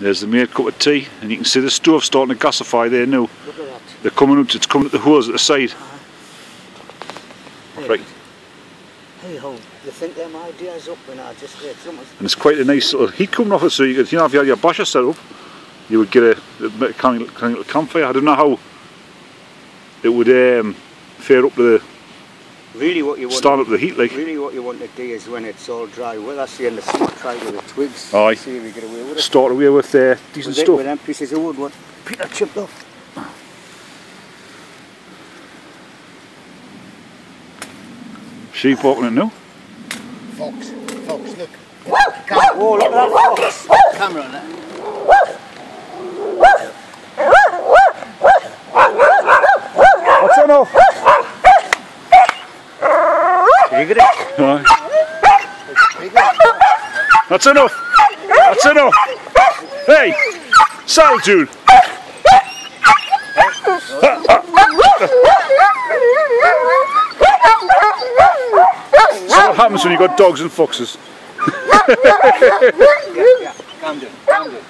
There's the made cup of tea, and you can see the stove starting to gasify there now. Look at that. They're coming up, it's coming at the hose at the side. Hey, Right. Hey ho, you think them ideas up when I just read something? And it's quite a nice sort of heat coming off it, so you could, you know, if you had your basha set up, you would get a, a bit of kind of, kind of campfire. I don't know how it would um, fare up to the, Really what you want stand up to the heat, like. Really what you want to do is when it's all dry, well that's the end of summer, try with the twigs. Aye. See if we get away with it. Start away with uh, decent With, it, stuff. with them pieces of wood, what Peter chipped off. Sheep walking it now. Fox, fox, look. Oh, look at that fox. Camera on it. That's enough. Did you get it? Aye. That's enough. That's enough. Hey, saddle dude. So what happens when you got dogs and foxes? Yeah, yeah. Calm down, calm down.